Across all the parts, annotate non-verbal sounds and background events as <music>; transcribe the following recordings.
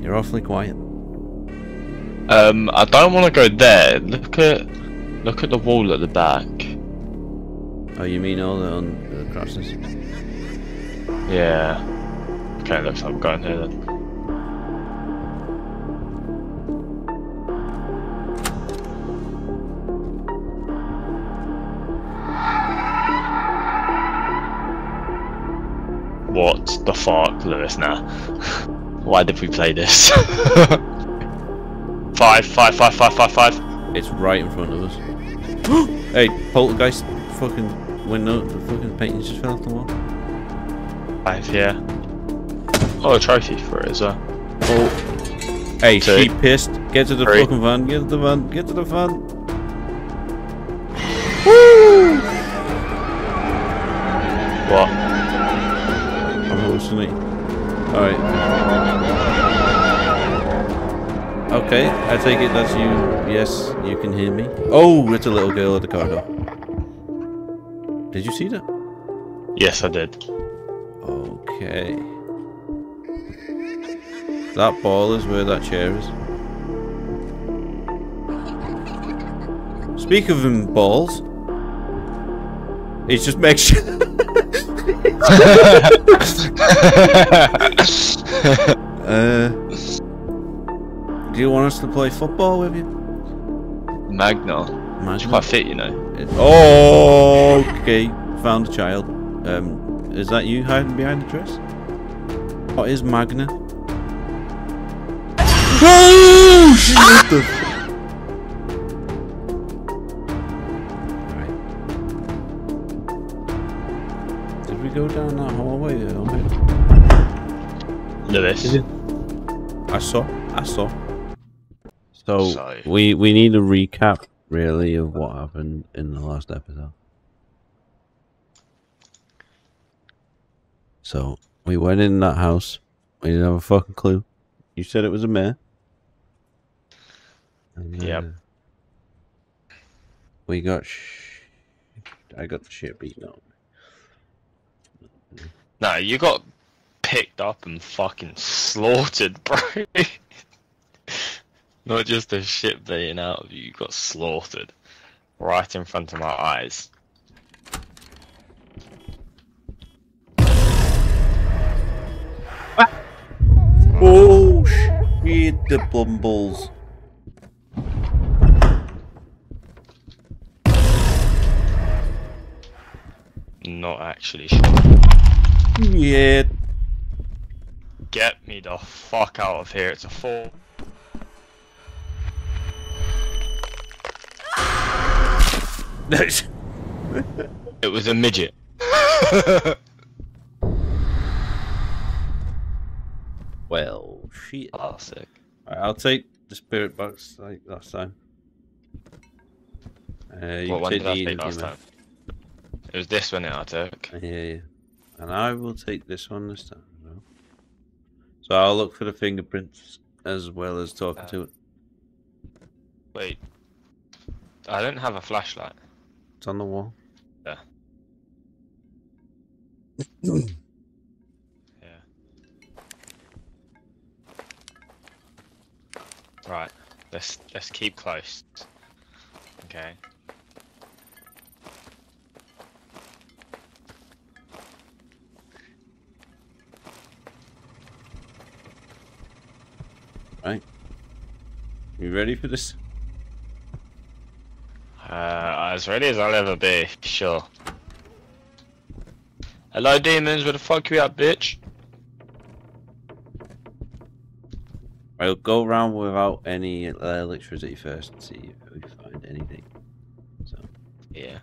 You're awfully quiet. Um, I don't want to go there. Look at, look at the wall at the back. Oh, you mean all the, on the crosses? Yeah. Okay, looks like I'm going here then. What the fuck, Lewis? Now, <laughs> why did we play this? <laughs> five, five, five, five, five, five. It's right in front of us. <gasps> hey, poltergeist! Fucking window, the fucking painting just fell off the wall. Five, yeah. Oh, a trophy for it as well. Oh. Hey, Two. she pissed. Get to the Three. fucking van. Get to the van. Get to the van. Okay, I take it that's you. Yes, you can hear me. Oh, it's a little girl at the car door. Did you see that? Yes, I did. Okay. That ball is where that chair is. Speak of him balls. He's just makes sure. <laughs> <laughs> uh, do you want us to play football with you? Magna. It's Imagine. quite fit, you know. Oh, okay. Found a child. Um, is that you hiding behind the dress? What is Magna? Oh, shit! What the Right. <laughs> Did we go down that hallway? or not? Lewis. I saw. I saw. So, So- we we need a recap, really, of what happened in the last episode. So we went in that house. We didn't have a fucking clue. You said it was a mare. And, Yep. uh, We got. Sh- I got the shit beaten out. No, you got picked up and fucking slaughtered, <laughs> bro. Not just a shit beating out of you, you got slaughtered. Right in front of my eyes. Ah! Oh shit! The bumbles. Not actually sure. Yeah. Get me the fuck out of here, it's a four. <laughs> It was a midget. <laughs> well, shit. Classic. Alright, I'll take the spirit box like last time. Uh, you What one did I take last time? It was this one that I took. Hear you. And I will take this one this time. as well. So I'll look for the fingerprints as well as talking Uh, to it. Wait. I don't have a flashlight. It's on the wall. Yeah. yeah. Right. Let's let's keep close. Okay. Right. You ready for this? Uh, as ready as I'll ever be, sure. Hello, demons. Where the fuck you at, bitch? I'll go around without any uh, electricity first and see if we find anything. So Yeah.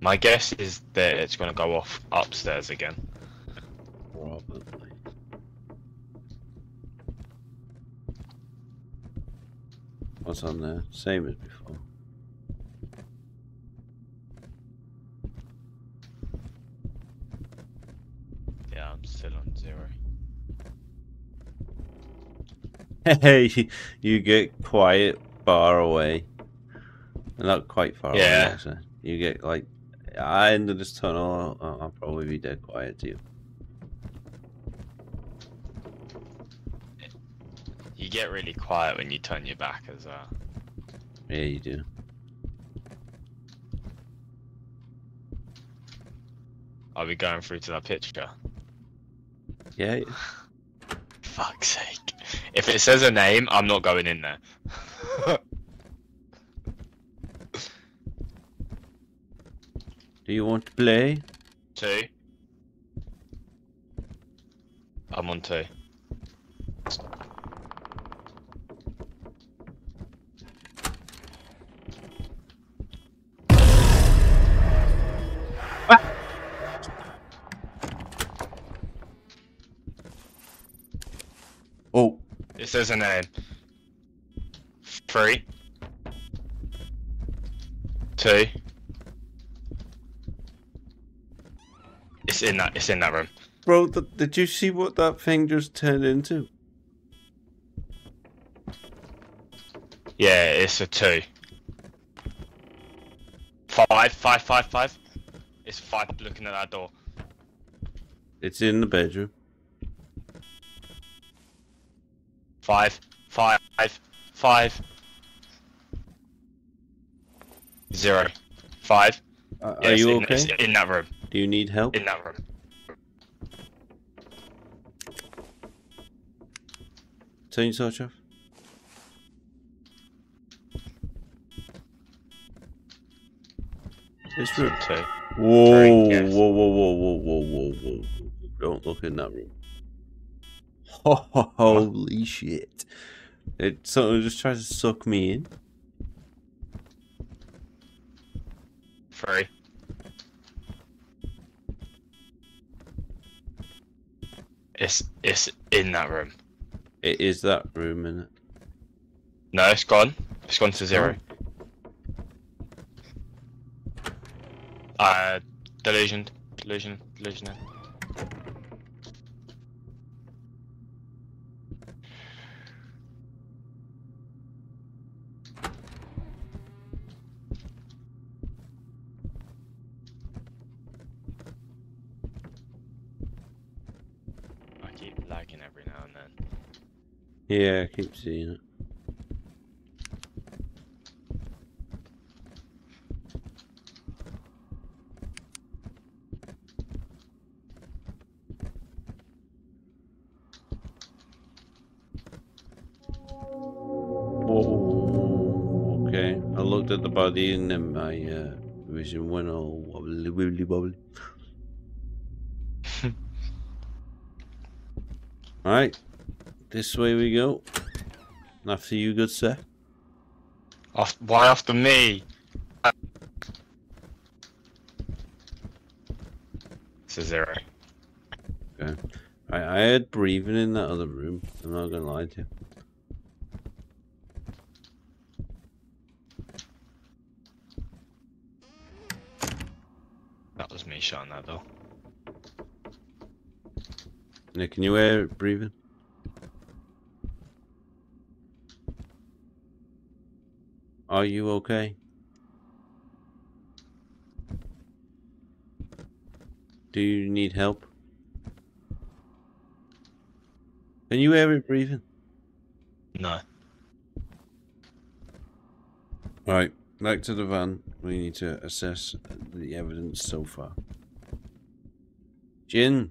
My guess is that it's gonna go off upstairs again. probably. What's on there? Same as before. Yeah, I'm still on zero. Hey, you get quiet far away. Not quite far away, Yeah. actually. You get like, I end of this tunnel, I'll, I'll probably be dead quiet too. Get really quiet when you turn your back as well. Yeah, you do. Are we going through to that picture? Yeah. <laughs> Fuck's sake. If it says a name, I'm not going in there. <laughs> Do you want to play? two. I'm on two. It says a. Three. Two. It's in that. It's in that room. bro, th- did you see what that thing just turned into? Yeah, it's a two. Five, five, five, five. It's five looking at that door. It's in the bedroom. Five, five, five. Zero. Five. Uh, are you in, okay? in that room. Do you need help? In that room. Turn your torch off. This room. Two. Whoa, yes. whoa, whoa, whoa, whoa, whoa, whoa, whoa. Don't look in that room. <laughs> Holy shit. It something just tried to suck me in. Three. It's it's in that room. It is that room, is it? No, it's gone. It's gone to zero. Uh, delusion, delusion, delusion. I keep lagging every now and then. Yeah, I keep seeing it. Whoa, okay. I looked at the body and then my uh, vision went all wobbly wibbly wobbly. <laughs> Alright, this way we go. After you, good sir. Off, why after me? Uh, it's a zero. I, I heard breathing in that other room. I'm not gonna lie to you. That was me shutting that though. Nick, can you hear breathing? Are you okay? Do you need help? Can you hear it breathing? No. Right, back to the van. We need to assess the evidence so far. Jinn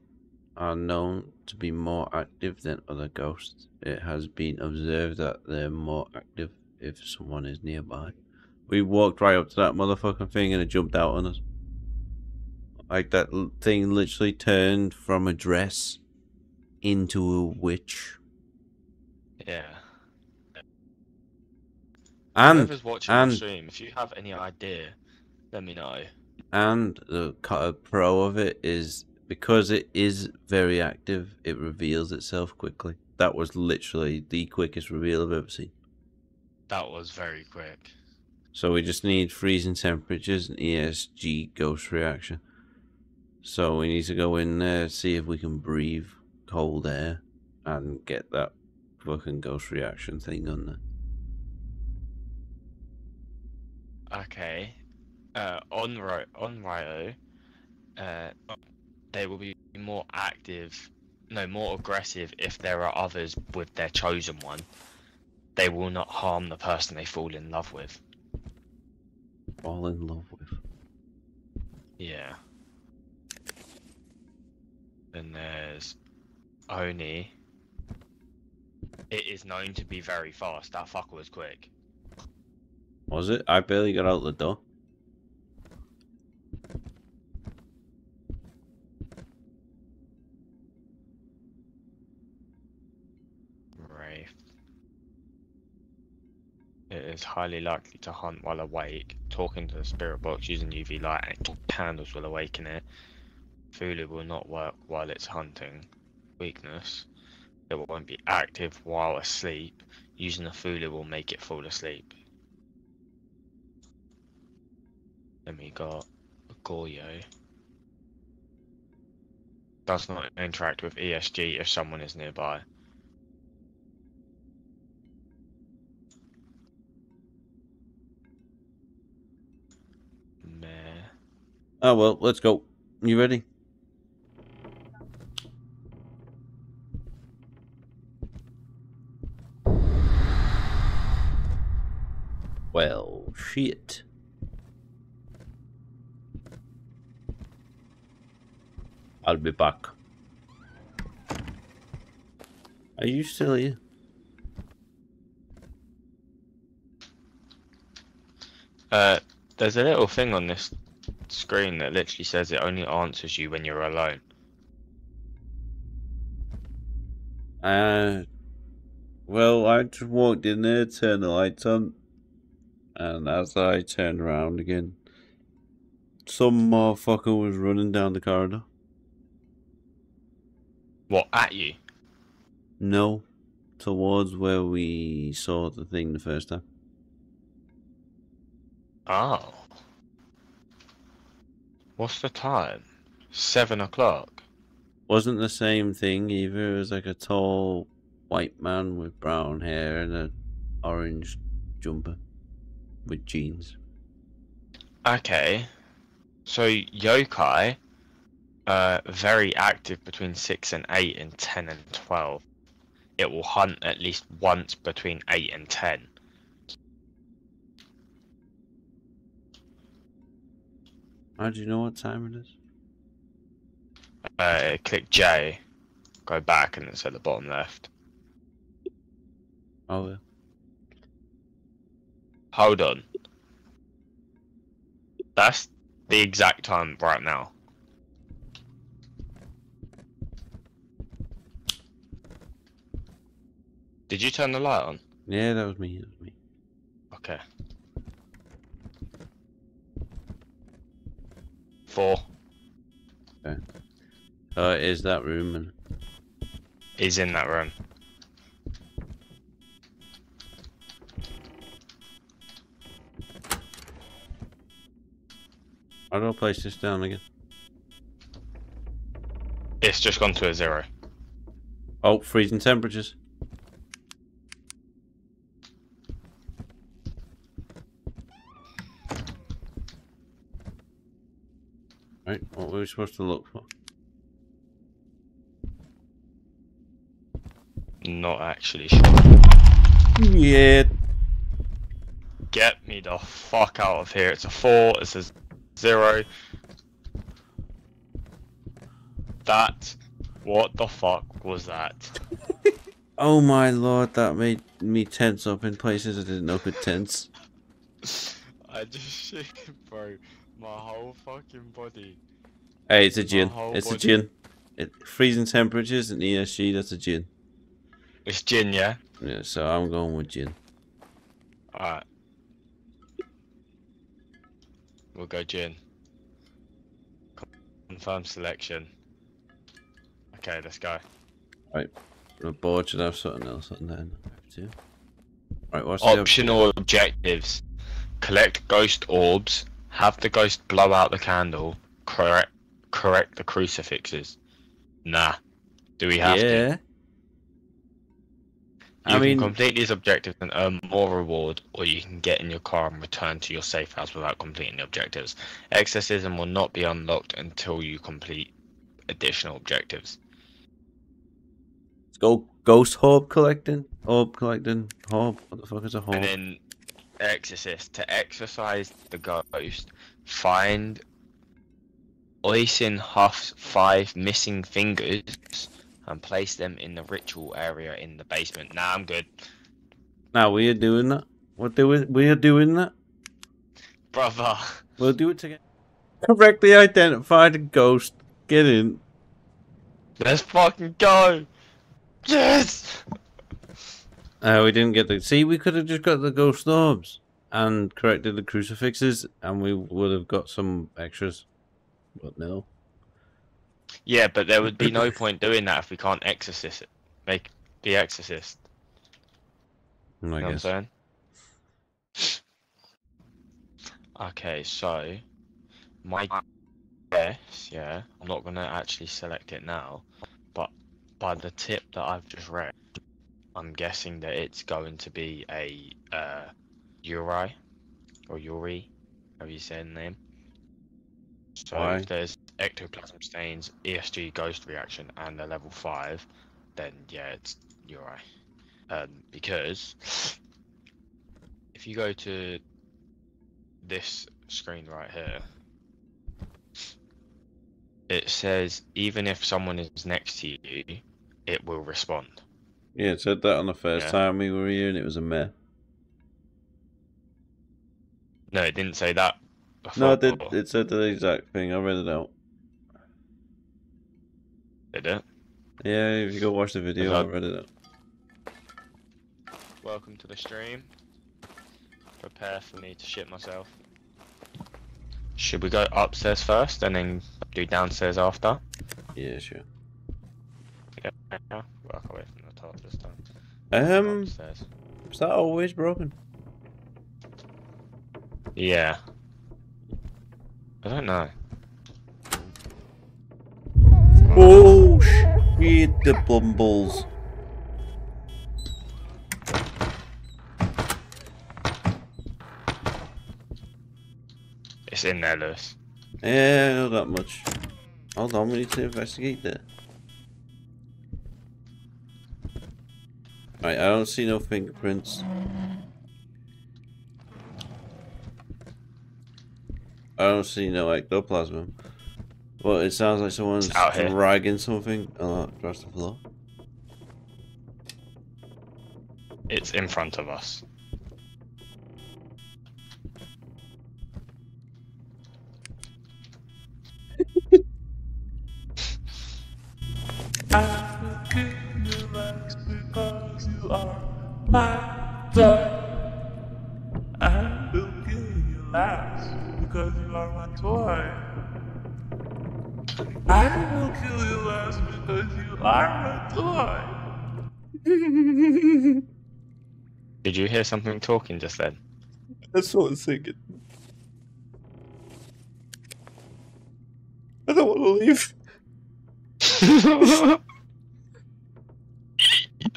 are known to be more active than other ghosts. It has been observed that they're more active if someone is nearby. We walked right up to that motherfucking thing and it jumped out on us. Like that thing literally turned from a dress into a witch. Yeah. And Whoever's watching and- the stream, if you have any idea, let me know. And the pro of it is because it is very active, it reveals itself quickly. That was literally the quickest reveal I've ever seen. That was very quick. So we just need freezing temperatures and ESG ghost reaction. So we need to go in there, see if we can breathe cold air and get that fucking ghost reaction thing on there. Okay. Uh, on Ro- on Ryo, uh, they will be more active no more aggressive if there are others with their chosen one. They will not harm the person they fall in love with. Fall in love with. Yeah. Then there's Oni. It is known to be very fast. That fucker was quick. Was it? I barely got out the door. It is highly likely to hunt while awake. Talking to the spirit box using UV light and candles will awaken it. Fulu will not work while it's hunting. Weakness. It won't be active while asleep. Using a Fulu will make it fall asleep. Then we got Goryo. Does not interact with ESG if someone is nearby. Meh. Oh well, let's go. You ready? Well, shit. I'll be back. Are you still here? Uh, there's a little thing on this screen that literally says it only answers you when you're alone. Uh, well, I just walked in there, turned the lights on, and as I turned around again, some motherfucker was running down the corridor. What, at you? No, towards where we saw the thing the first time. Oh. What's the time? Seven o'clock. Wasn't the same thing either. It was like a tall white man with brown hair and an orange jumper with jeans. Okay. So yokai, uh, very active between six and eight and ten and twelve. It will hunt at least once between eight and ten. How do you know what time it is? Uh, click J, go back, and it's at the bottom left. Oh, yeah. Hold on. That's the exact time right now. Did you turn the light on? Yeah, that was me. That was me. Okay. Four Oh, it is that room, and is in that room. how do I place this down again? It's just gone to a zero. Oh, freezing temperatures. Right, what were we supposed to look for? Not actually sure. Yeah. Get me the fuck out of here. It's a four, it's a zero. That. What the fuck was that? <laughs> Oh my lord, that made me tense up in places I didn't know could tense. <laughs> I just <laughs> bro. My whole fucking body. Hey, it's a Jinn. Oh, whole It's a Jinn. It, freezing temperatures and ESG, that's a Jinn. It's Jinn, yeah? Yeah, so I'm going with Jinn. Alright. We'll go Jinn. Confirm selection. Okay, let's go. The board should have something else on there. Too. Right, what's the Optional objectives. Collect ghost orbs. Have the ghost blow out the candle. Correct correct the crucifixes. Nah. Do we have to? yeah. You I mean- complete these objectives and earn more reward, or you can get in your car and return to your safe house without completing the objectives. Exorcism will not be unlocked until you complete additional objectives. Let's go ghost orb collecting. Orb collecting. Orb. What the fuck is a orb? And then exorcist to exorcise the ghost, find Oisin Huff's five missing fingers and place them in the ritual area in the basement. Nah, I'm good. Now we are doing that. What doing? We are doing that. Brother. We'll do it together. Correctly identify the ghost. Get in. Let's fucking go. Yes. Uh, we didn't get the. See, we could have just got the ghost orbs and corrected the crucifixes, and we would have got some extras. But no. Yeah, but there would be no <laughs> point doing that if we can't exorcist it. Make the exorcist. I You know what I'm guess. saying? Okay, so my guess, yeah, I'm not gonna actually select it now, but by the tip that I've just read, I'm guessing that it's going to be a uh, Uri or Yuri, however you say the name. So Why? if there's ectoplasm stains, ESG ghost reaction, and a level five, then yeah, it's Uri. Um, because if you go to this screen right here, it says even if someone is next to you, it will respond. Yeah, it said that on the first Yeah. time we were here, and it was a meh. No, it didn't say that. No, it did. It said the exact thing. I read it out. Did it? Yeah, if you go watch the video, I read it out. Welcome to the stream. Prepare for me to shit myself. Should we go upstairs first and then do downstairs after? Yeah, sure. Yeah, work away from the top this time. Um, Upstairs. is that always broken? Yeah. I don't know. Oh shit! The bumbles. It's in there, Lewis. Yeah, not that much. Hold on, we need to investigate that. Right, I don't see no fingerprints. I don't see no ectoplasm. Well, it sounds like someone's out here. dragging something uh, across the floor. It's in front of us. <laughs> I <laughs> Did you hear something talking just then? That's what I'm thinking. I don't want to leave.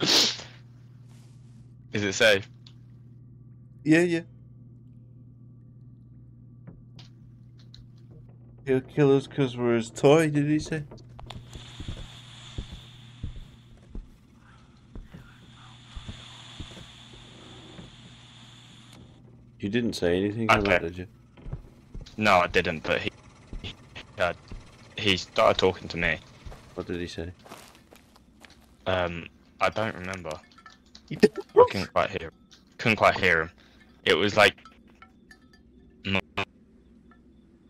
<laughs> Is it safe? Yeah, yeah. He'll kill us because we're his toy, did he say? You didn't say anything on that, did you? No, I didn't, but he, he, uh, he started talking to me. What did he say? Um, I don't remember. I couldn't quite hear. Couldn't quite hear him. It was like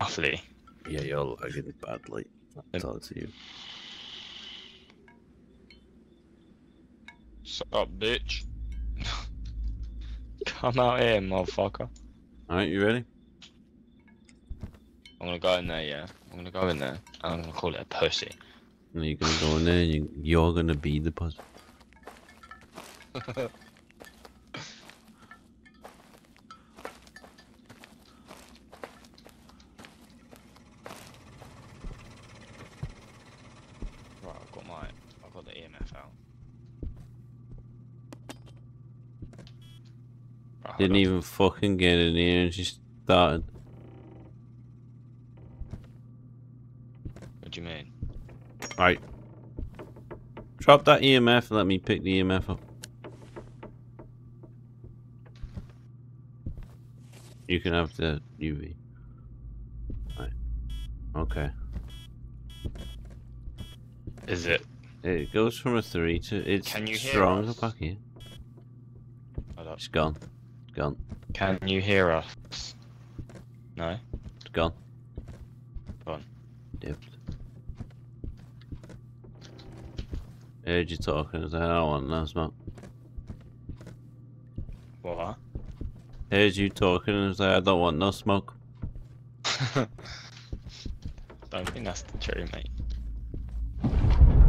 muffly. Yeah, you're lagging badly. That's all to you. Shut up, bitch? <laughs> Come out here, motherfucker. Alright, you ready? I'm gonna go in there, yeah. I'm gonna go in there. and I'm gonna call it a pussy. And you're gonna go in there and you, you're gonna be the puzzle. <laughs> Right, I've got my, I've got the EMF out. Right, hold Didn't even fucking get in here and she started. What do you mean? Right. Drop that EMF and let me pick the EMF up. You can have the UV. Right. Okay. Is it? It goes from a three to it's Can you hear strong us? back here. It's gone. Gone. Can you hear us? No. It's gone. Gone. Dipped. Heard you talking. I said, I don't want no smoke. What? Heard you talking and I I don't want no smoke. <laughs> Don't think that's the true, mate.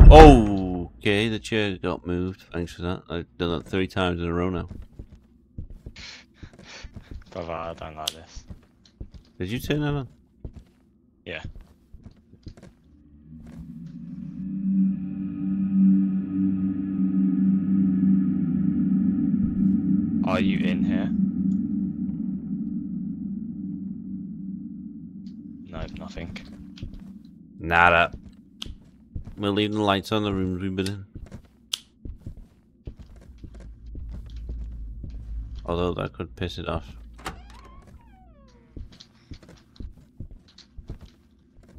Oh, okay. The chair got moved. Thanks for that. I've done it three times in a row now. Brother, I don't like this. Did you turn that on? Yeah. Are you in here? No, nothing. Nada. We're leaving the lights on the rooms we've been in. Although that could piss it off.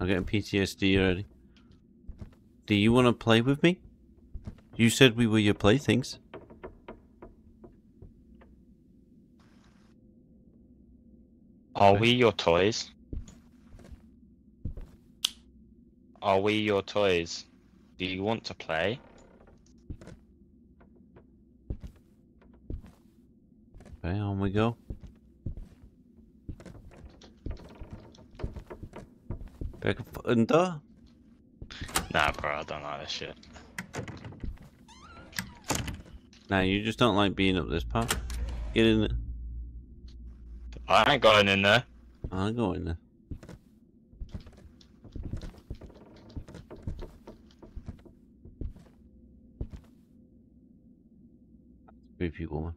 I'm getting PTSD already. Do you want to play with me? You said we were your playthings. Are we your toys? Are we your toys? Do you want to play? Okay, on we go. Back and door. Nah, bro, I don't like this shit. Nah, you just don't like being up this path. Get in there. I ain't going in there. I'll go in there. Creepy woman.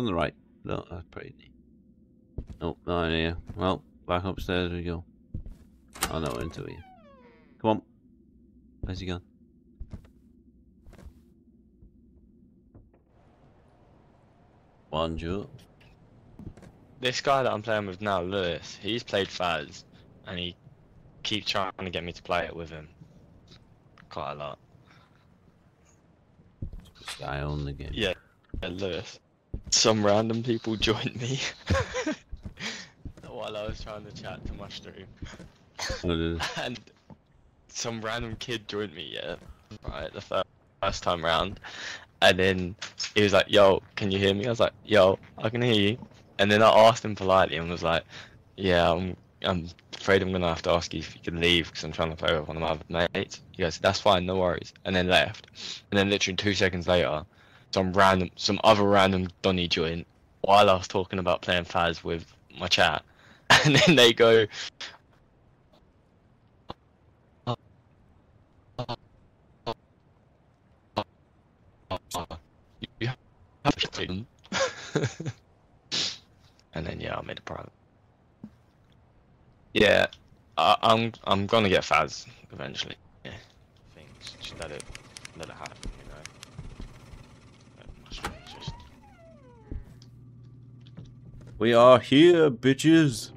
On the right. No, that's pretty neat. Nope, not in here. Well, back upstairs we go. Oh no, into here. Come on. Where's he gone? Bonjour. This guy that I'm playing with now, Lewis, he's played Faz, and he keeps trying to get me to play it with him. Quite a lot. This guy owned the game. Yeah, yeah Lewis. Some random people joined me <laughs> while I was trying to chat to my stream, What is- <laughs> and some random kid joined me. Yeah, right, the fir- first time round, and then he was like, "Yo, can you hear me?" I was like, "Yo, I can hear you." And then I asked him politely and was like, "Yeah, I'm, I'm afraid I'm gonna have to ask you if you can leave because I'm trying to play with one of my other mates." He goes, "That's fine, no worries," and then left. And then literally two seconds later, some random, some other random Donny joined while I was talking about playing Faz with my chat, <laughs> and then they go. You have to take them." and then yeah, I made a private. Yeah, I, I'm I'm gonna get Faz eventually. Yeah, I think just let it let it happen, you know. Like, my stream's just We are here, bitches.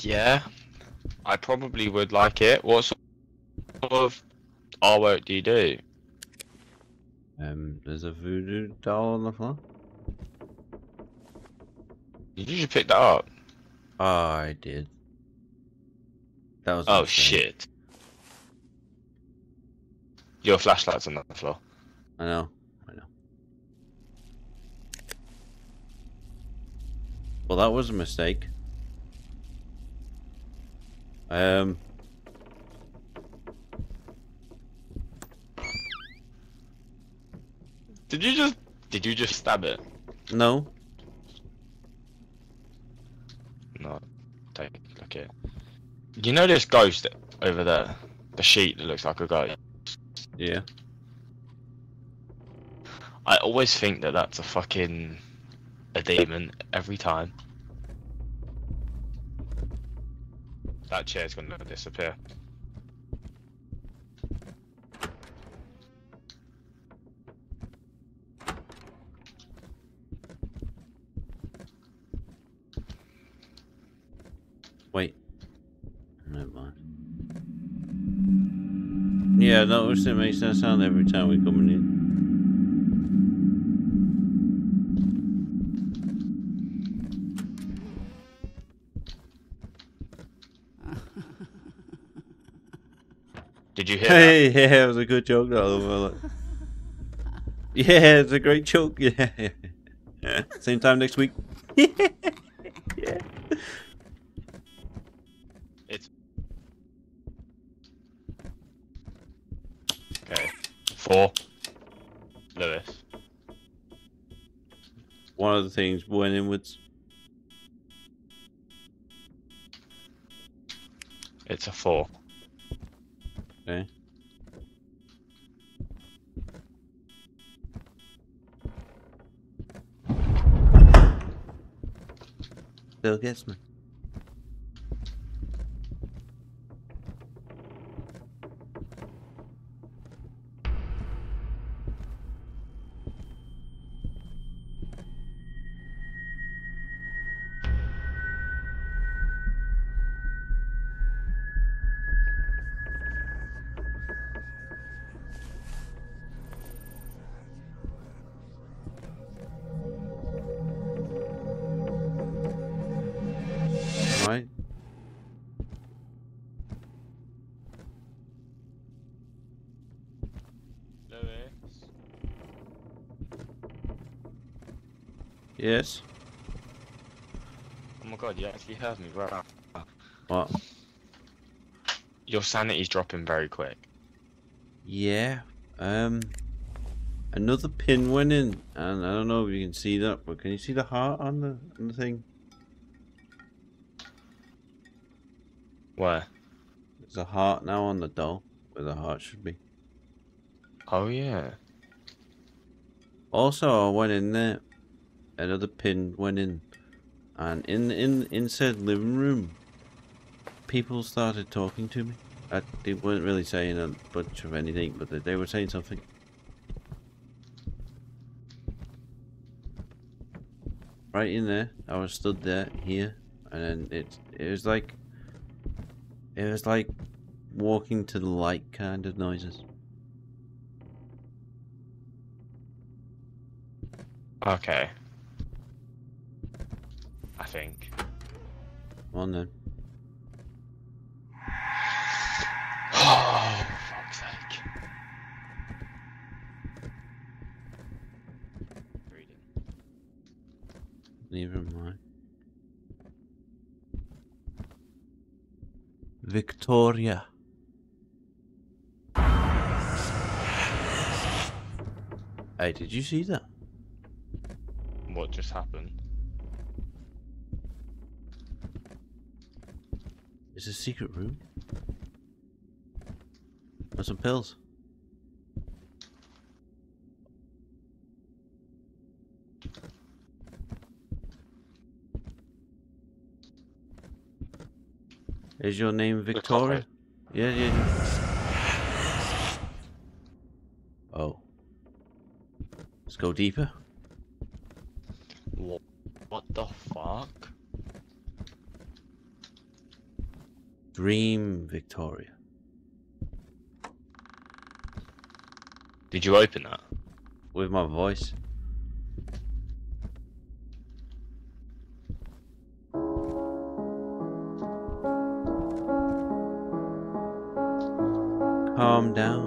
Yeah, I probably would like it. What sort of artwork do you do? Um, there's a voodoo doll on the floor. Did you just pick that up? Oh, I did. That was. Oh insane. shit! Your flashlight's on the floor. I know. I know. Well, that was a mistake. Um. Did you just did you just stab it? No. No. Take a look at it. You know this ghost over there? The sheet that looks like a ghost. Yeah. I always think that that's a fucking a demon every time. That chair's gonna disappear. Wait. Never mind. Yeah, that noticed it makes that sound every time we come in. Did you hear that? Hey, <laughs> yeah, it was a good joke, that fella. Yeah, it's a great joke. <laughs> Yeah, yeah. yeah. Same time next week. <laughs> yeah. It's okay. Four. Lewis. One of the things went inwards. It's a four. Okay. Still gets me. Yes. Oh my god, you actually heard me, bro. What? Your sanity's dropping very quick. Yeah. Um. Another pin went in, and I don't know if you can see that, but can you see the heart on the on the thing? Where? There's a heart now on the doll, where the heart should be. Oh yeah. Also, I went in there. Another pin went in, and in in inside living room, people started talking to me. I, they weren't really saying a bunch of anything, but they, they were saying something. Right in there, I was stood there here, and then it it was like it was like walking to the light kind of noises. Okay. I think. Come on then. <sighs> Oh, fuck's sake. Reading. Neither am Victoria. Hey, did you see that? What just happened? It's a secret room. Want some pills? Is your name Victoria? Yeah, yeah, yeah. Oh. Let's go deeper. What, what the fuck? Dream Victoria. Did you open that? With my voice. Calm down.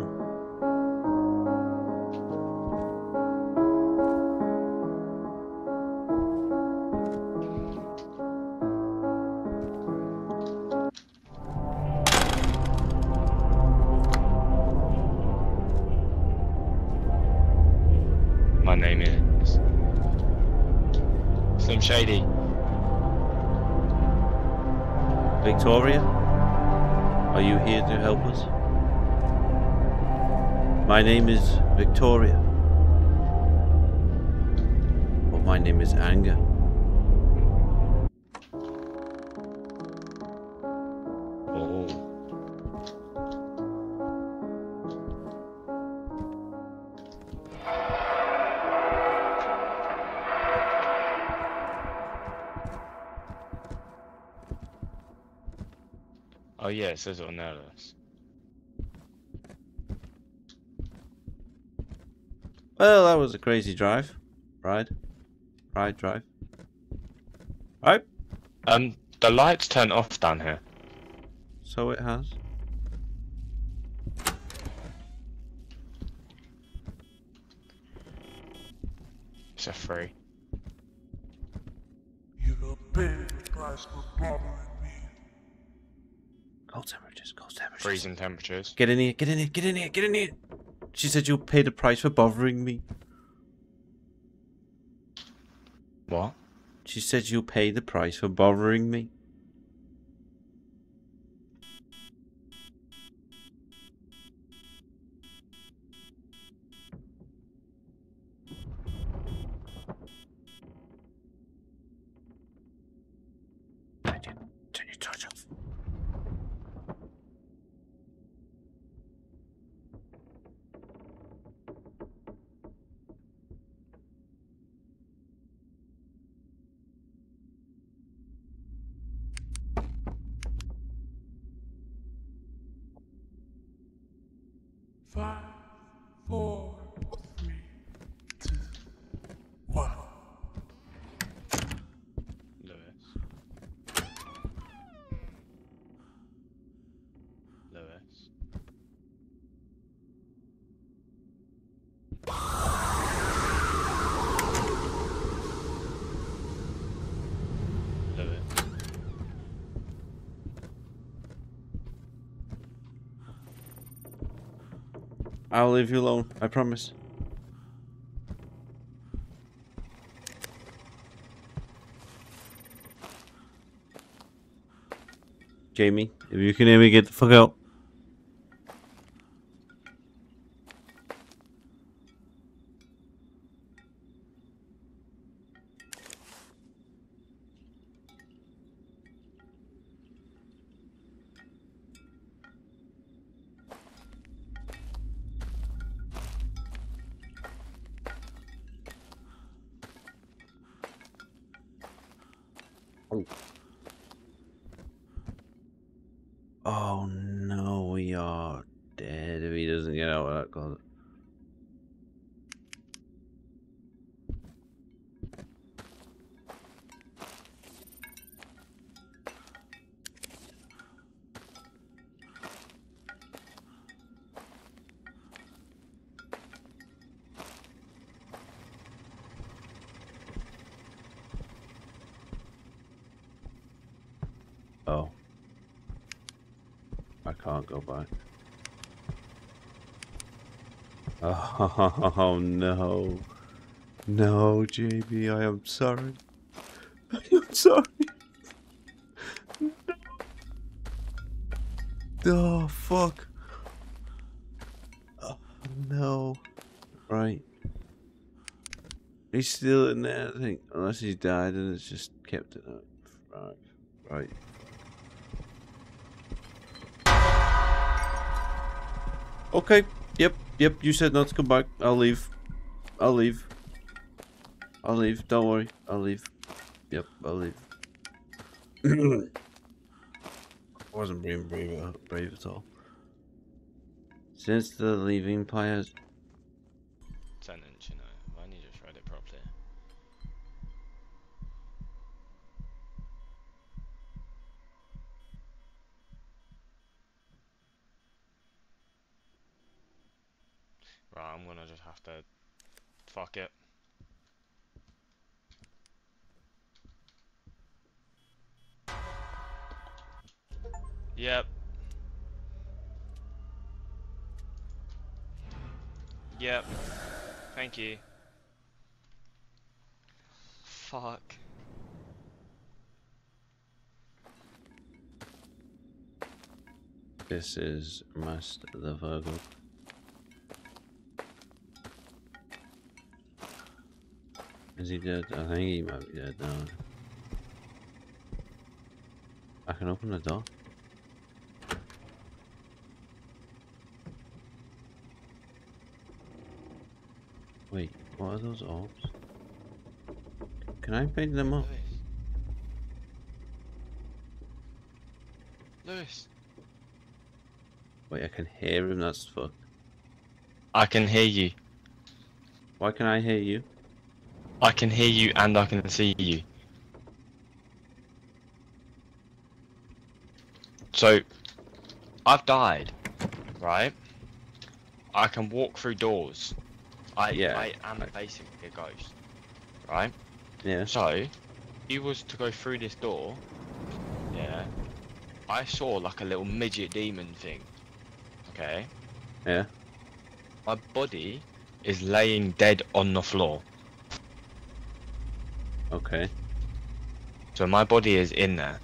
Name is Victoria. Well, my name is Anger. Oh. Yeah, it says it on their list. Well, that was a crazy drive. Ride. Ride, drive. Right? Um, the lights turn off down here. So it has. It's a free. You will pay the price for bothering me. Cold temperatures, cold temperatures. Freezing temperatures. Get in here, get in here, get in here, get in here. She said you'll pay the price for bothering me. What? She said you'll pay the price for bothering me. Turn your torch off. Five, four, three, two, one. Lewis. Lewis. Lewis. I'll leave you alone, I promise. Jamie, if you can hear me, get the fuck out. Oh no, we are dead if he doesn't get out of that closet. Oh. I can't go back. Oh no. No, JB, I am sorry. I am sorry. No. Oh, fuck. Oh, no. Right. He's still in there, I think. Unless he's died and it's just kept it up. Right. Right. Okay. Yep. Yep. You said not to come back. I'll leave. I'll leave. I'll leave. Don't worry. I'll leave. Yep. I'll leave. I <clears throat> wasn't being brave, uh, brave at all. Since the leaving players. Sentence, you know. Why don't you just read it properly? Right, I'm gonna just have to fuck it. Yep. Yep. Thank you. Fuck. This is Master the Virgo. Is he dead? I think he might be dead now. I can open the door. Wait, what are those orbs? Can I pick them up? Lewis. Lewis. Wait, I can hear him, that's fucked. I can hear you. Why can I hear you? I can hear you and I can see you. So, I've died, right? I can walk through doors. I, Yeah. I am basically a ghost, right? Yeah. So, if you was to go through this door, yeah, I saw like a little midget demon thing. Okay, Yeah. my body is laying dead on the floor. Okay. So my body is in there,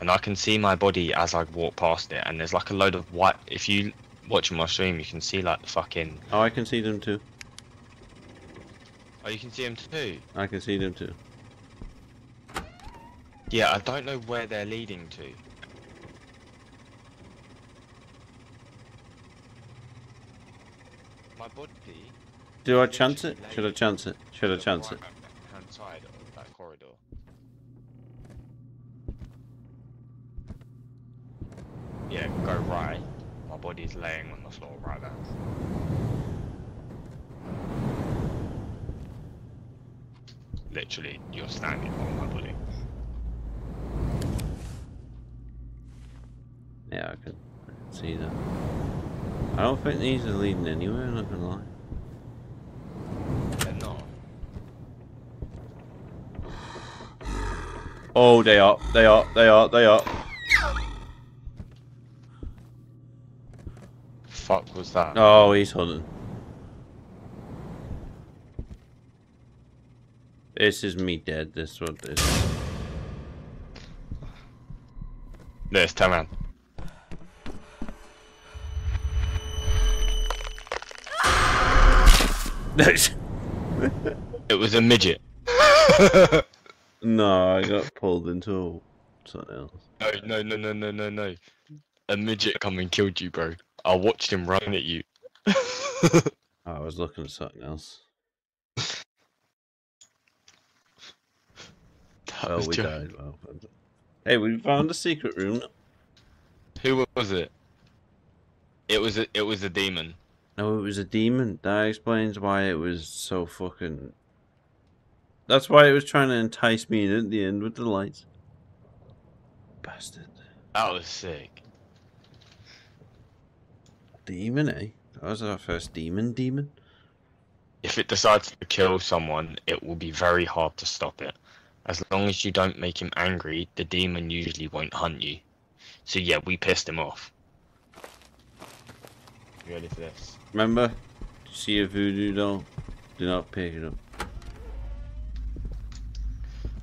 and I can see my body as I walk past it. And there's like a load of white. If you watch my stream, you can see like the fucking. Oh, I can see them too. Oh, you can see them too. I can see them too. Yeah, I don't know where they're leading to. My body. Do I chance it? Should I chance it? Should I chance it? hand side of that corridor. Yeah, go right. My body's laying on the floor right there. Literally, you're standing on my body. Yeah, I can, I can see that. I don't think these are leading anywhere, I'm not gonna lie. They're not. Oh, they are, they are, they are, they are. Fuck was that? Oh, he's hunting. This is me dead, this one is. This, turn around. It was a midget. no, I got pulled into something else. No, no, no, no, no, no, no. A midget come and killed you, bro. I watched him run at you. <laughs> Oh, I was looking at something else. Well, we jo- died. Well, hey, we found a secret room. Who was it? It was a, it was a demon. No, it was a demon. That explains why it was so fucking. That's why it was trying to entice me in at the end with the lights. Bastard. That was sick. Demon, eh? That was our first demon, demon. If it decides to kill someone, it will be very hard to stop it. As long as you don't make him angry, the demon usually won't hunt you. So yeah, we pissed him off. You ready for this? Remember? See a voodoo doll? Do not pick it up.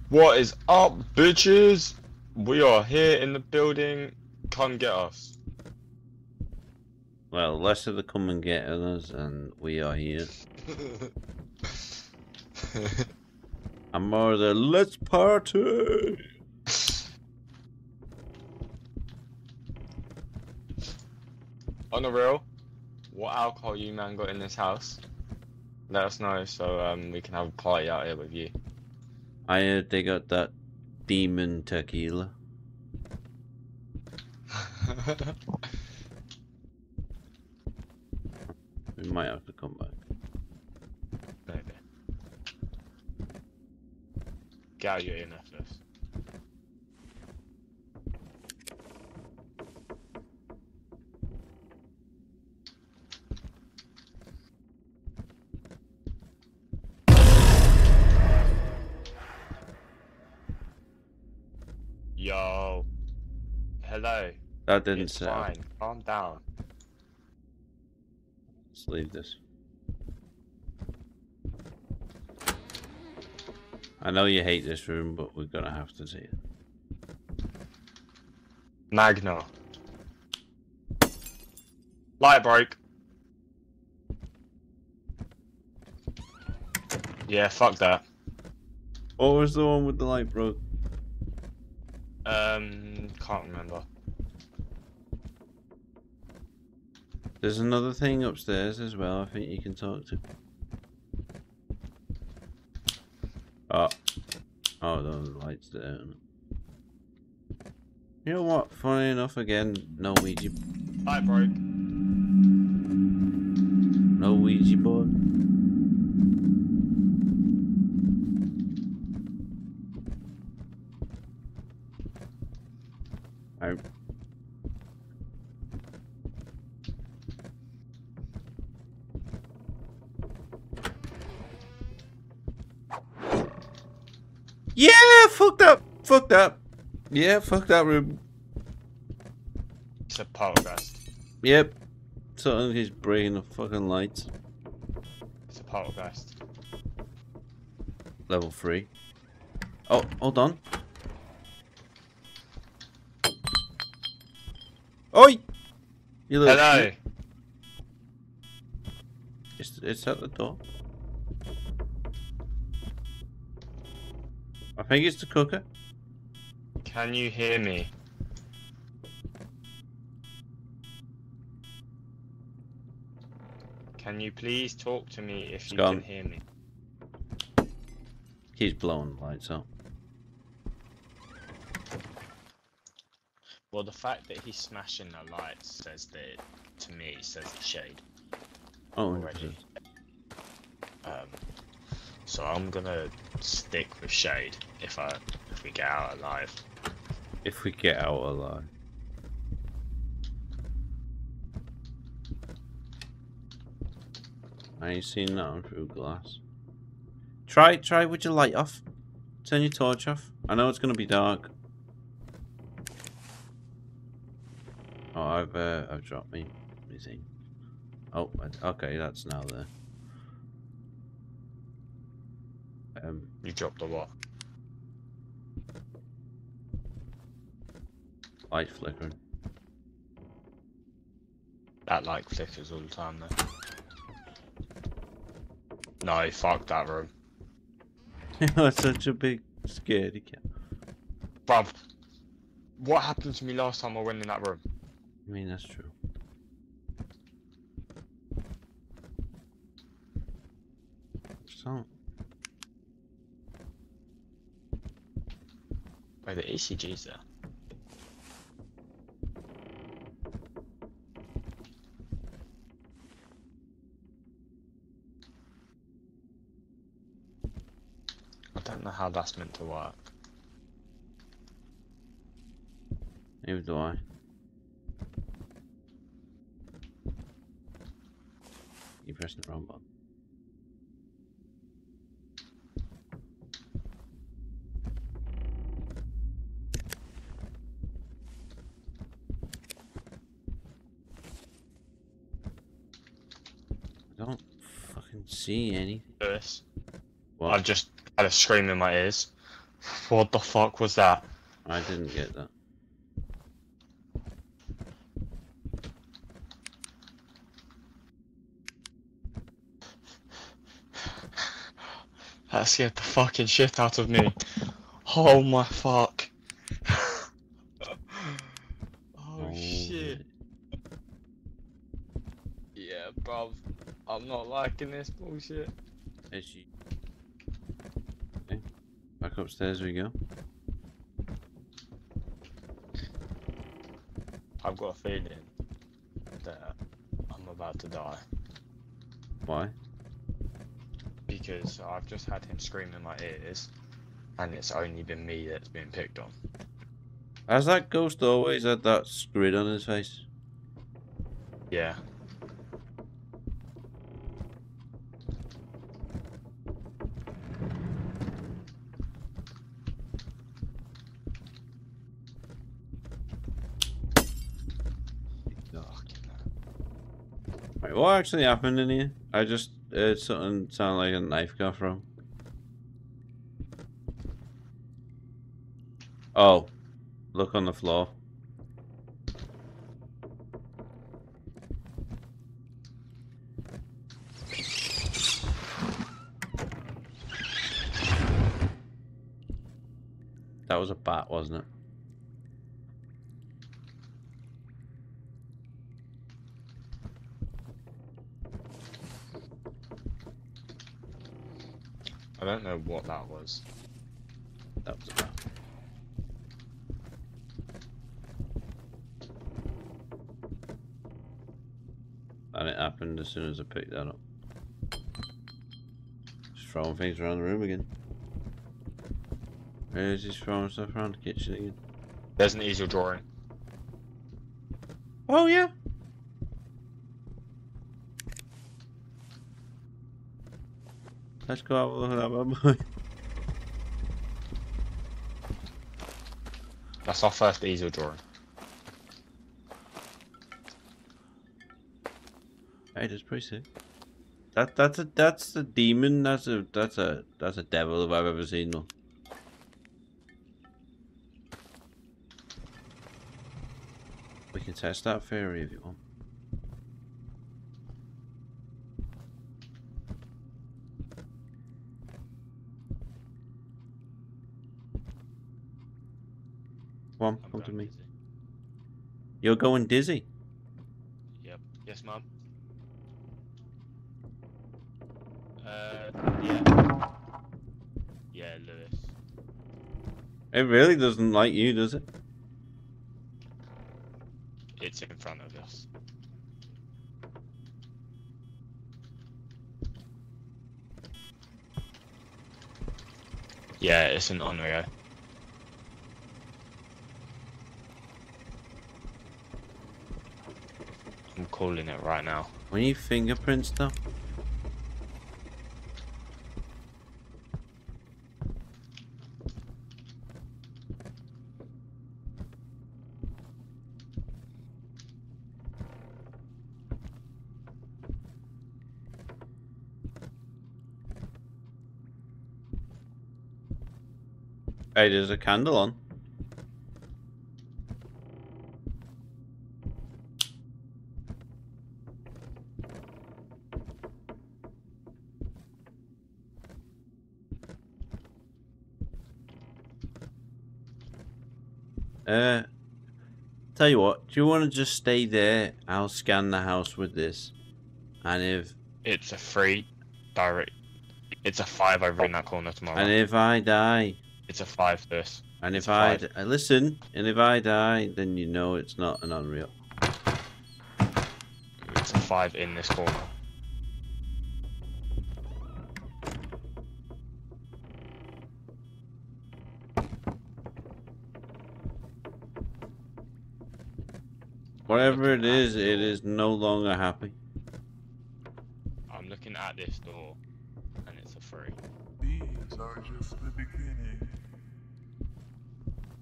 What is up, bitches? We are here in the building. Come get us. Well, less of the come and get us, and we are here. <laughs> And more of the let's party! On the real, what alcohol you man got in this house? Let us know so um, we can have a party out here with you. I heard they got that demon tequila. <laughs> We might have to come back. Maybe. Get out your EMF list. Yo. Hello. That didn't it's say. fine. Calm down. Leave this. I know you hate this room, but we're gonna have to see it. Magna. Light broke. Yeah, fuck that. What was the one with the light broke? Um, can't remember. There's another thing upstairs as well. I think you can talk to. Oh, oh, the lights there. You know what? Funny enough, again, no Ouija, Hi, bro. no Ouija board. That, up. Yeah, fuck that room. It's a poltergeist. Yep. Something he's breaking the fucking lights. It's a poltergeist. Level three. Oh, hold on. Oi! You little Hello. shit. It's, it's at the door. I think it's the cooker. Can you hear me? Can you please talk to me if you gone. can hear me? He's blowing the lights up. Well, the fact that he's smashing the lights says that, to me, says the shade Oh, already. Um, so I'm gonna stick with shade if I if we get out alive. If we get out alive. I ain't seen nothing through glass. Try, try with your light off. Turn your torch off. I know it's gonna be dark. Oh, I've uh, I've dropped me, me thing. Oh, okay, that's now there. Um, You dropped the what? Light flickering. That light flickers all the time though. No, fuck that room. <laughs> That's such a big scaredy cat. Bruv, what happened to me last time I went in that room? I mean, that's true. So, Wait, the ECG's there. I don't know how that's meant to work. neither do I. You pressing the wrong button. I don't fucking see anything. Lewis, What? I've just had a scream in my ears. What the fuck was that? I didn't get that. That scared the fucking shit out of me. Oh my fuck. <laughs> Oh, oh shit. Yeah, bruv. I'm not liking this bullshit. Is she? Upstairs we go. I've got a feeling that I'm about to die Why? because I've just had him scream in my ears and it's only been me that's been picked on. Has that ghost always had that grin on his face? Yeah. Fucking Right, what actually happened in here? I just heard something sound like a knife go from. Oh, look on the floor. That was a bat, wasn't it? Don't know what that was. That was a bat. And it happened as soon as I picked that up. Just throwing things around the room again. Where's he throwing stuff around the kitchen again? There's an easel drawing. Oh yeah. Let's go have a look at that bad boy. That's our first easel drawing. Hey, that's pretty sick. That that's a that's a demon. That's a that's a that's a devil if I've ever seen one. We can test that theory if you want. Come on, I'm come to going me. easy. You're going dizzy. Yep. Yes, mum. Uh, yeah. Yeah, Lewis. It really doesn't like you, does it? It's in front of us. Yeah, it's an Onryo. I'm calling it right now. When you fingerprint stuff. Hey, there's a candle on. Uh, tell you what, do you want to just stay there? I'll scan the house with this, and if It's a free direct. It's a five over in that corner tomorrow. and if I die, It's a five this. and if I listen, and if I die, then you know it's not an Onryo. It's a five in this corner. Whatever it is, it is no longer happy. I'm looking at this door, and it's a three. These are just the beginning.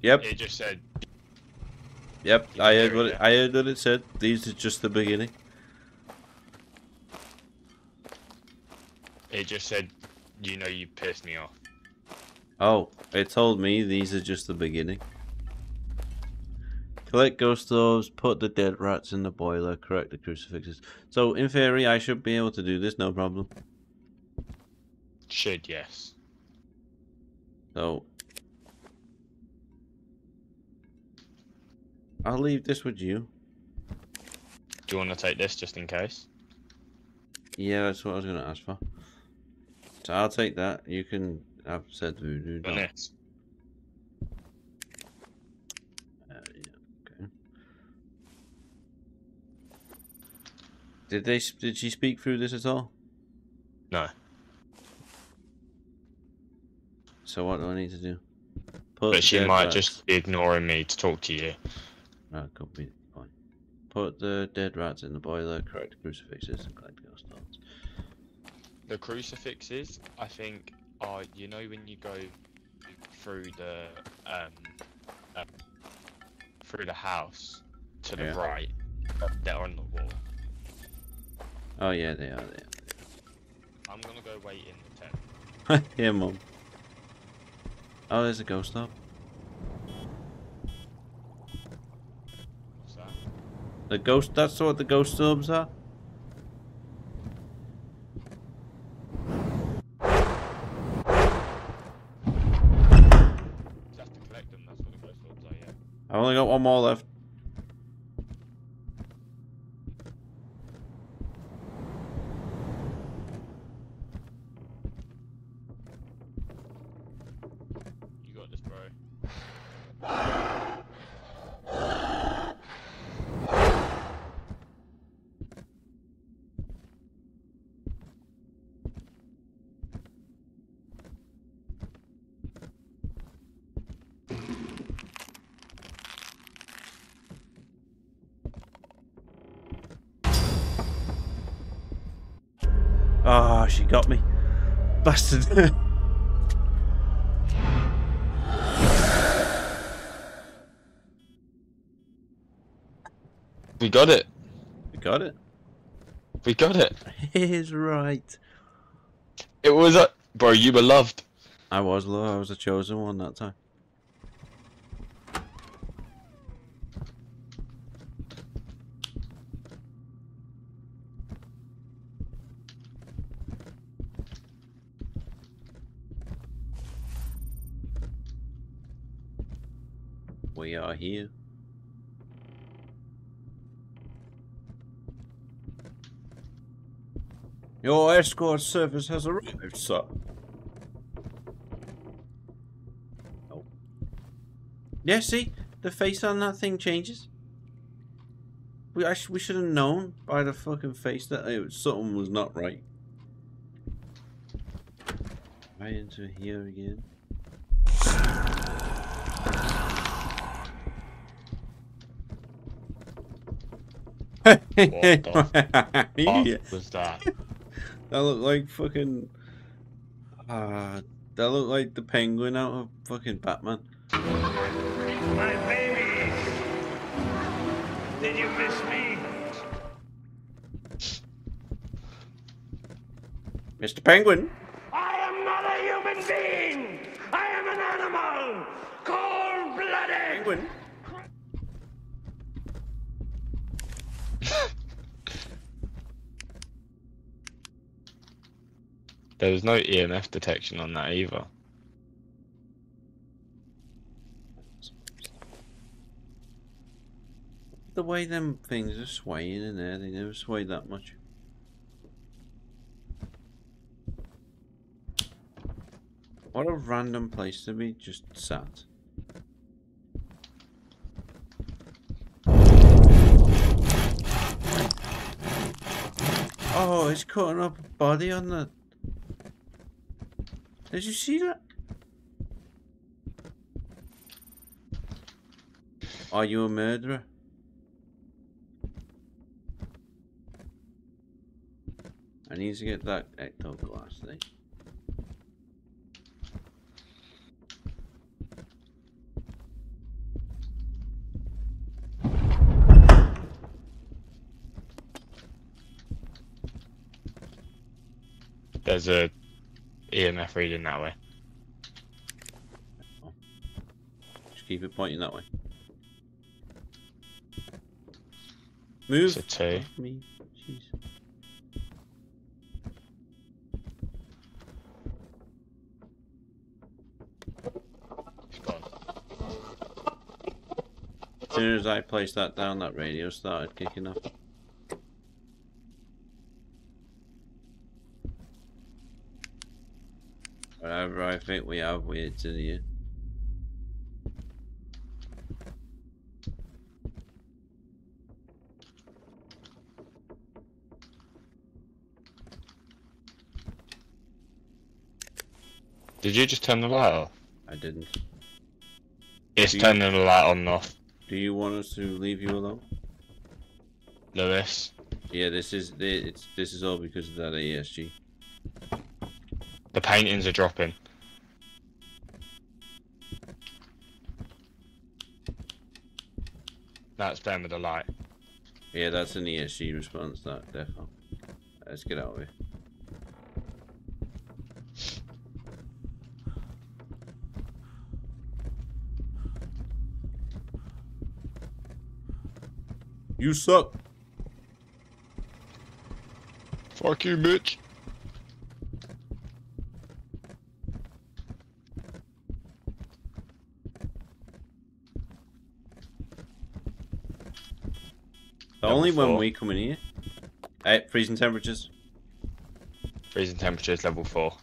Yep, It just said yep. I heard what it, it. I heard what it said. These are just the beginning. it just said, you know, you pissed me off. Oh, it told me these are just the beginning. Collect ghost orbs, put the dead rats in the boiler, correct the crucifixes. So, in theory, I should be able to do this, no problem. Should yes. So, I'll leave this with you. Do you want to take this just in case? Yeah, that's what I was going to ask for. So, I'll take that. You can have said voodoo. And this. Uh, yeah, okay. Did they? Did she speak through this at all? No. So what do I need to do? Put But she might rats- just be ignoring me to talk to you. That could be fine. Put the dead rats in the boiler. Correct the crucifixes and collect ghost orbs. The crucifixes, I think, are you know when you go through the um uh, through the house to the Yeah. right, they're on the wall. Oh yeah, they are. They I'm gonna go wait in the tent. are. <laughs> yeah, mum. Oh, there's a ghost orb. What's that? The ghost. That's what the ghost orbs are. Just have to collect I've only got one more left. You got this, bro. Ah, she got me. Bastard. We got it. we got it. We got it. He's right. It was a bro. You were loved. I was low. I was the chosen one that time. We are here. Your escort service has arrived, sir. Oh. Yeah, see? The face on that thing changes. We actually we should have known by the fucking face that it, something was not right. Right into here again. The. <laughs> Fuck was that? <laughs> That looked like fucking. Ah, that looked like the penguin out of fucking Batman. My baby! Did you miss me? Mr. Penguin! I am not a human being! I am an animal! Cold-blooded! Penguin! There was no EMF detection on that either. The way them things are swaying in there, they never sway that much. What a random place to be just sat. Oh, it's cutting up a body on the. Did you see that? Are you a murderer? I need to get that ecto glass thing. There's a EMF reading that way. Just keep it pointing that way. Move. So two. Me. Jeez. It's gone. As soon as I placed that down, that radio started kicking off. Whatever I think we have, we're to the Did you just turn the light off? I didn't. It's You- turning the light on and off. Do you want us to leave you alone? Lewis. Yeah, this is it's this is all because of that ESG. The paintings are dropping. That's them with the light. Yeah, that's an ESG response. That definitely. Let's get out of here. You suck. Fuck you, bitch. Only when we come in here. Hey, freezing temperatures. Freezing temperatures level four.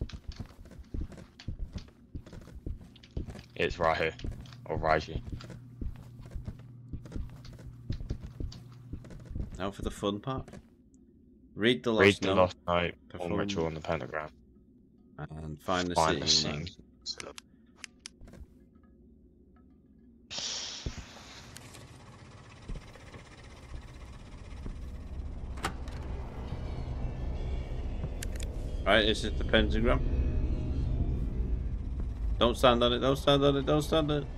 It's right here. Or right here. Now for the fun part. Read the Read lost the note note, Perform- perform ritual on the pentagram. and find the Find the Right, this is the pentagram. Don't stand on it, don't stand on it, don't stand on it.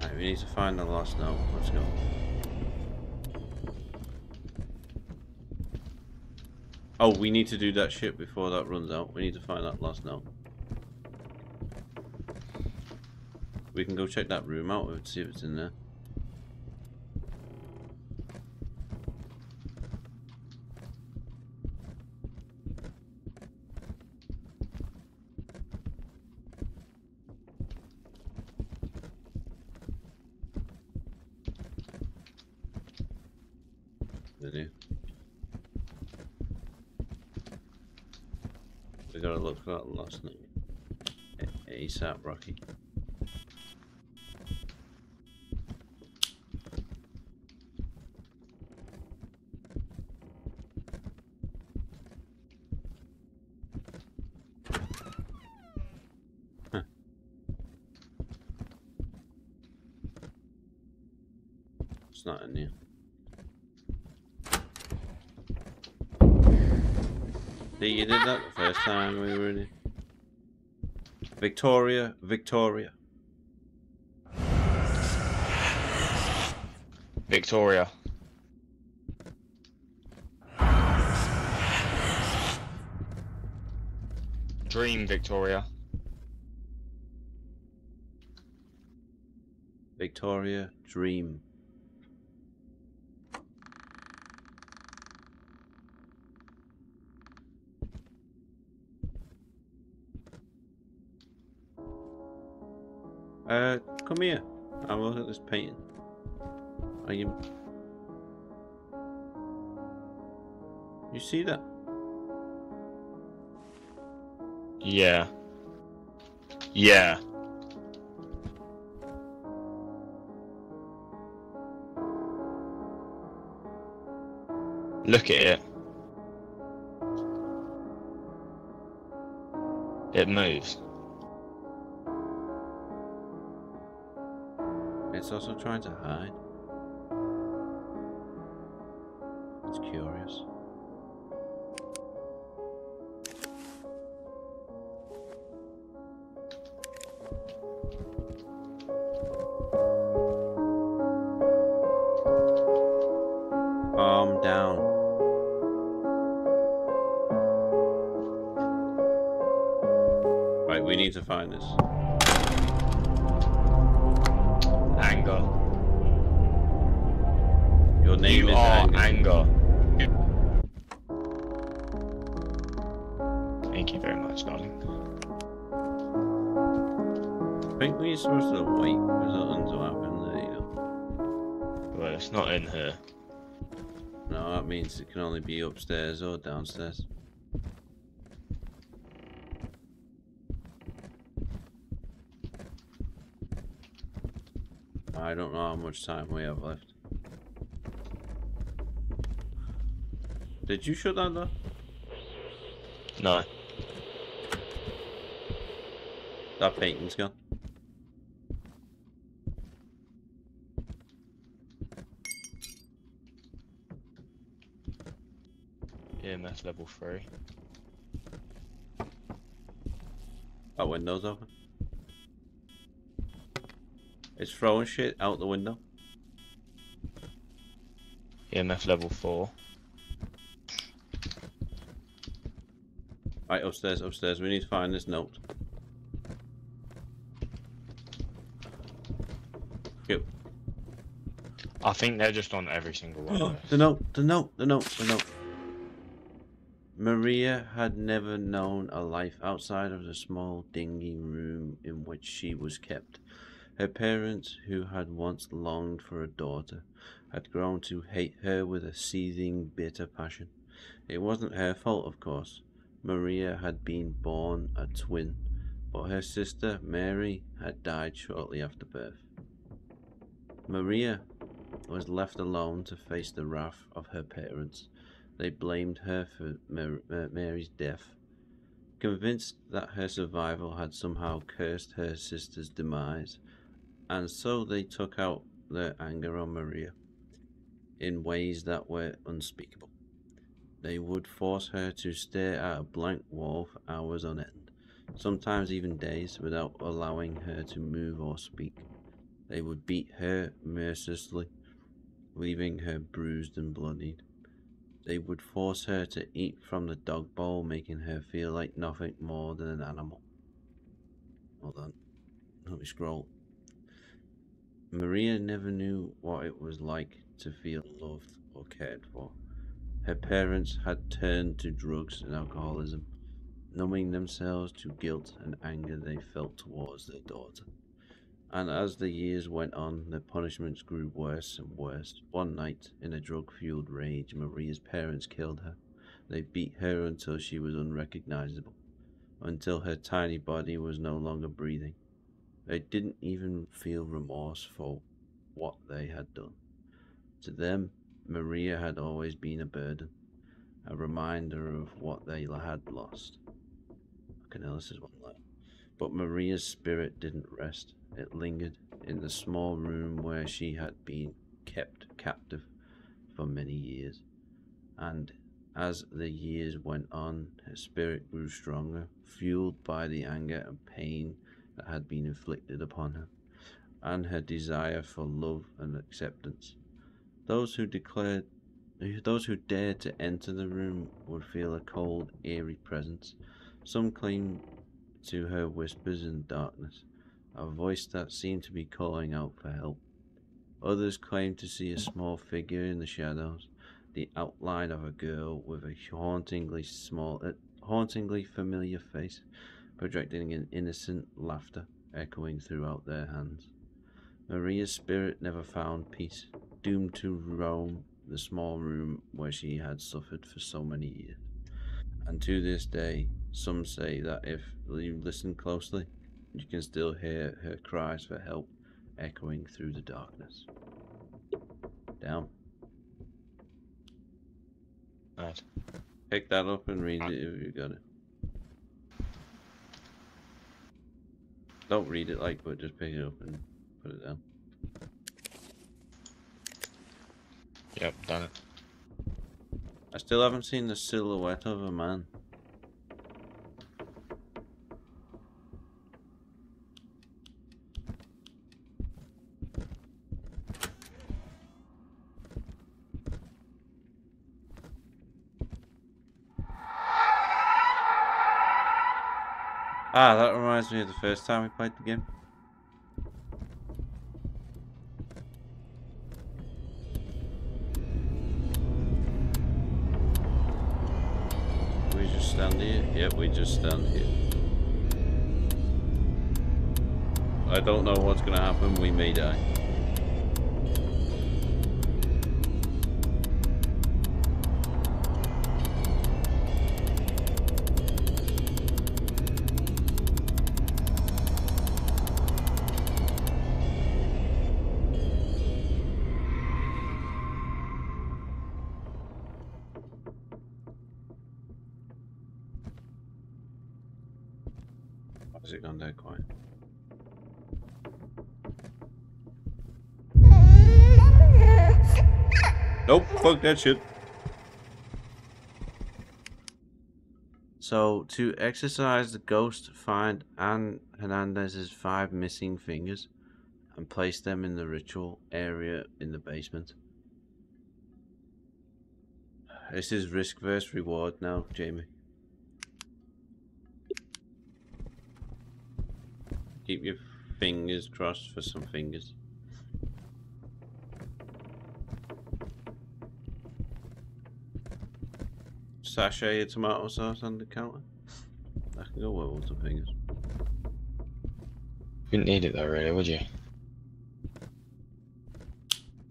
Right, we need to find the last note. Let's go. Oh, we need to do that shit before that runs out. We need to find that last note. We can go check that room out and see if it's in there. They do. We gotta that last ASAP Rocky. It's not in here. See, you did that the first time we were in here. Victoria, Victoria. Victoria. Dream Victoria. Victoria, dream. Come here. Have a look at this painting. Are you? You see that? Yeah. Yeah. Look at it. It moves. It's also trying to hide. It's curious. Down. Right, we need to find this. Means it can only be upstairs or downstairs. I don't know how much time we have left. Did you shut that door? No. That painting's gone. EMF level 3. That window's open. It's throwing shit out the window. EMF level 4. Right, upstairs, upstairs. We need to find this note. Yep. I think they're just on every single one of oh, the note, the note, the note, the note. Maria had never known a life outside of the small dingy room in which she was kept. Her parents, who had once longed for a daughter, had grown to hate her with a seething, bitter passion. It wasn't her fault, of course. Maria had been born a twin, but her sister, Mary, had died shortly after birth. Maria was left alone to face the wrath of her parents. They blamed her for uh, Mary's death. Convinced that her survival had somehow cursed her sister's demise, and so they took out their anger on Maria in ways that were unspeakable. They would force her to stare at a blank wall for hours on end, sometimes even days, without allowing her to move or speak. They would beat her mercilessly, leaving her bruised and bloodied. They would force her to eat from the dog bowl, making her feel like nothing more than an animal. Hold on. Let me scroll. Maria never knew what it was like to feel loved or cared for. Her parents had turned to drugs and alcoholism, numbing themselves to guilt and anger they felt towards their daughter. And as the years went on, the punishments grew worse and worse. One night, in a drug fueled rage, Maria's parents killed her. They beat her until she was unrecognizable, until her tiny body was no longer breathing. They didn't even feel remorse for what they had done. To them, Maria had always been a burden, a reminder of what they had lost. Fucking this is one left. But Maria's spirit didn't rest. It lingered in the small room where she had been kept captive for many years. And as the years went on, her spirit grew stronger, fueled by the anger and pain that had been inflicted upon her, and her desire for love and acceptance. Those who declared those who dared to enter the room would feel a cold, eerie presence. Some claimed to her whispers in darkness, a voice that seemed to be calling out for help. Others claimed to see a small figure in the shadows, the outline of a girl with a hauntingly small, hauntingly familiar face, projecting an innocent laughter echoing throughout their hands. Maria's spirit never found peace, doomed to roam the small room where she had suffered for so many years. And to this day, some say that if you listen closely, you can still hear her cries for help echoing through the darkness. Down. Right. Pick that up and read it if you got it. Don't read it like, but just pick it up and put it down. Yep, done it. I still haven't seen the silhouette of a man. Ah, that reminds me of the first time we played the game. We just stand here? Yep, we just stand here. I don't know what's gonna happen, we may die. Fuck that shit. So, to exercise the ghost, find Anne Hernandez's five missing fingers and place them in the ritual area in the basement. This is risk versus reward now, Jamie. Keep your fingers crossed for some fingers. sachet of tomato sauce on the counter? I can go well with some fingers. You Wouldn't need it though, really, would you?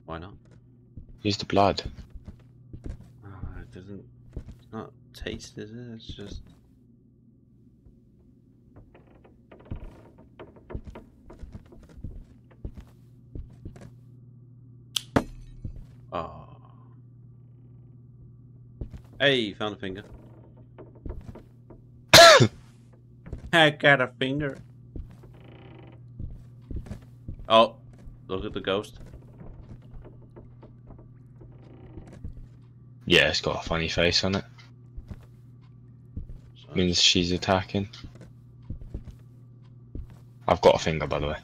Why not? Use the blood. Oh, it doesn't. It's not taste, is it? It's just. Hey, found a finger. <coughs> I got a finger. Oh, look at the ghost. Yeah, it's got a funny face on it. So- Means she's attacking. I've got a finger, by the way.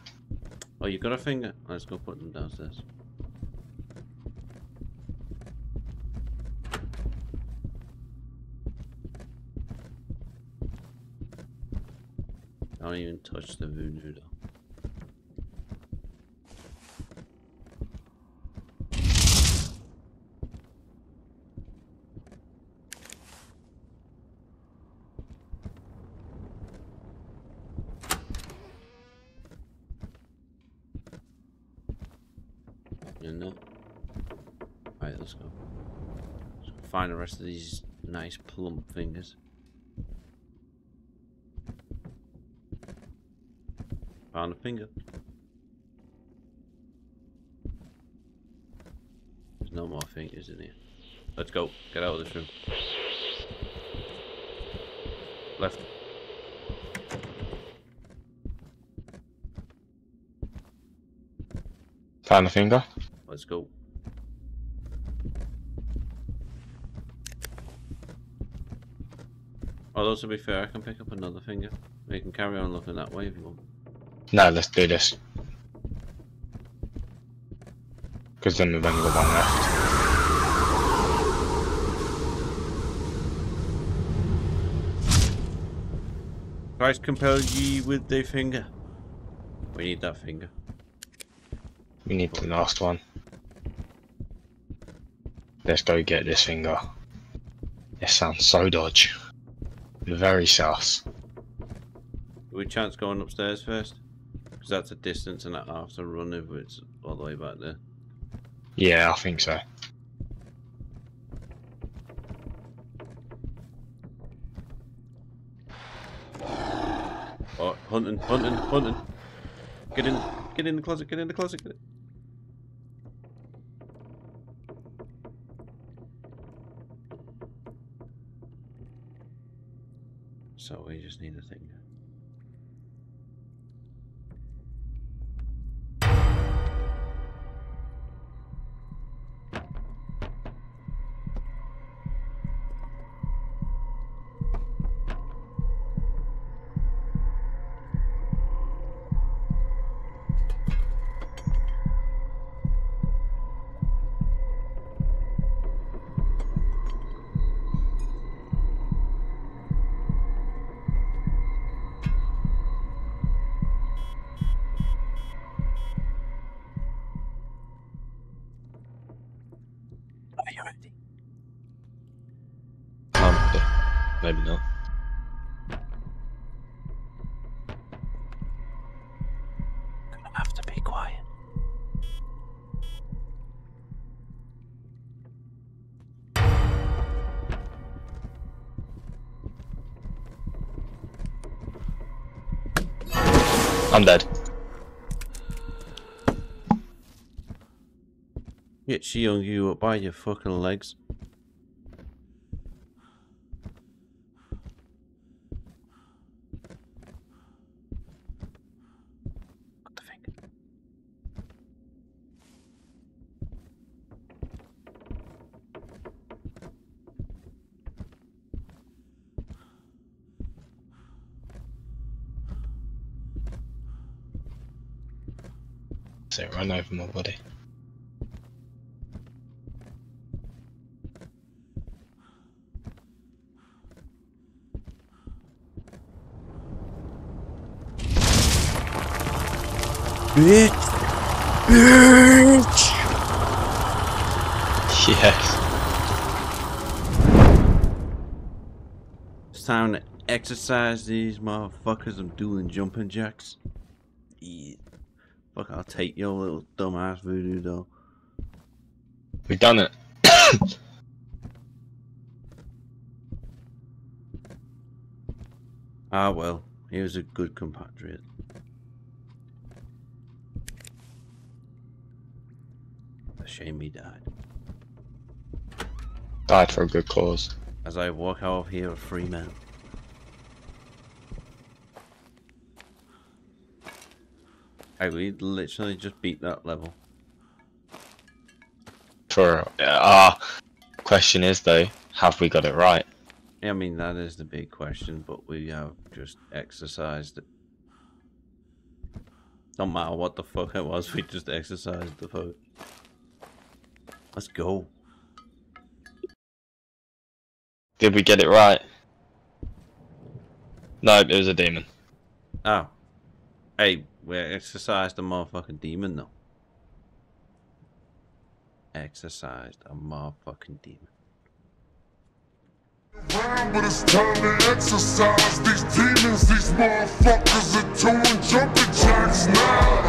Oh, you got a finger? Let's go put them downstairs. Don't even touch the voodoo though. Alright. Let's go find the rest of these nice plump fingers. Found a finger. There's no more fingers in here. Let's go. Get out of this room. Left. Found a finger. Let's go. Although to be fair, I can pick up another finger. We can carry on looking that way if you want. No, let's do this. Because then we've only got one left. Christ compel ye with the finger. We need that finger. We need the last one. Let's go get this finger. This sounds so dodge. Very sus. Do we chance going upstairs first? Because that's a distance and a half to run if it's all the way back there. Yeah, I think so. Oh, hunting, hunting, hunting. Get in, get in the closet, get in the closet, get in. So we just need a thing. I'm dead. Yet she hung you up by your fucking legs. Over my body. Bitch! Bitch! Yes. It's time to exercise these motherfuckers. I'm doing jumping jacks. I'll take your little dumbass voodoo though. We've done it. <coughs> Ah well, he was a good compatriot. A shame he died. Died for a good cause. As I walk out of here a free man. Hey, we literally just beat that level. For uh, question is though, have we got it right? Yeah, I mean, that is the big question, but we have just exercised it. No matter what the fuck it was, we just exercised the vote. Let's go. Did we get it right? No, it was a demon. Oh. Hey, we exercised a motherfucking demon, though. Exercised a motherfucking demon. But it's time to exercise these demons. These motherfuckers are doing jumping jacks now.